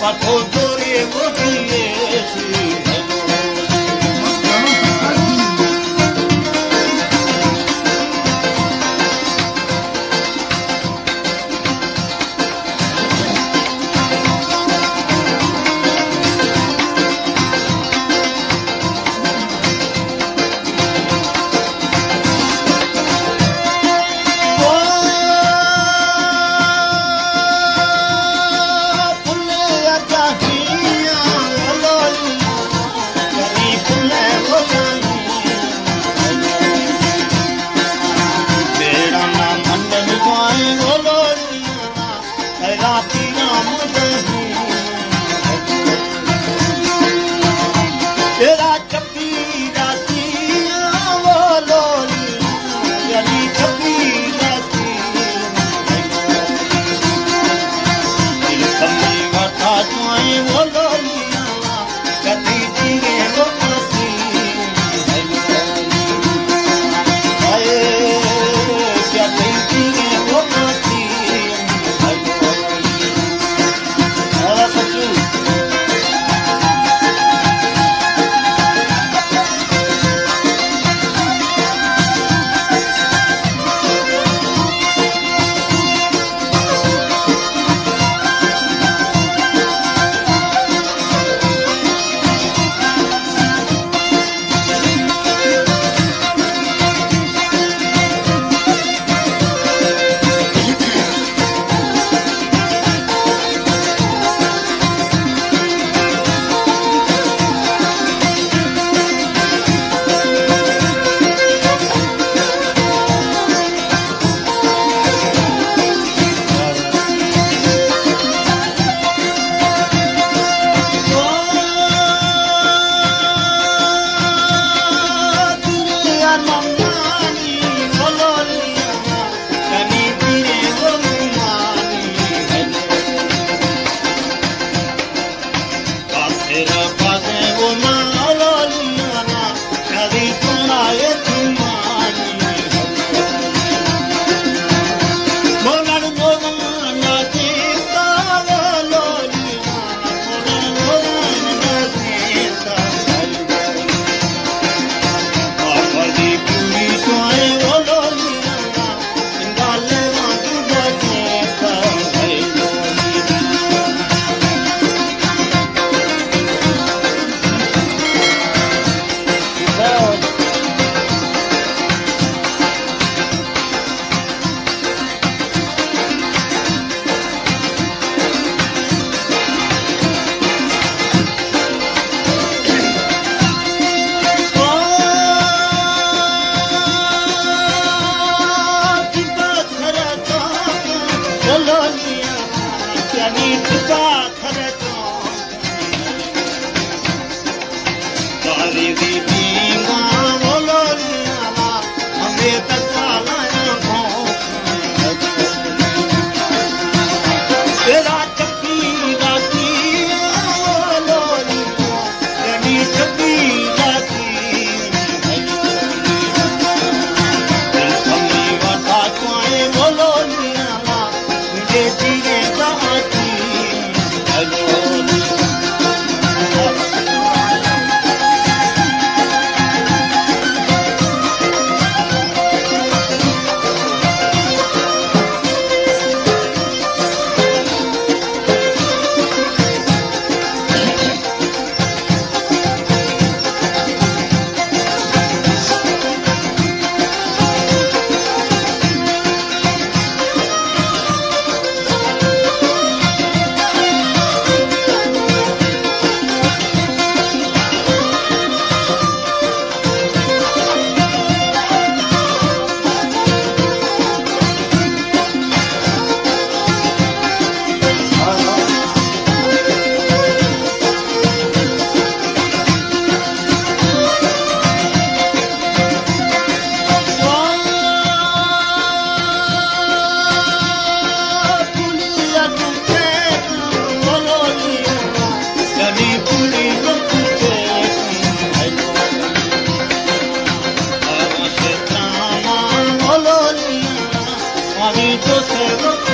Pa totorie mă primești se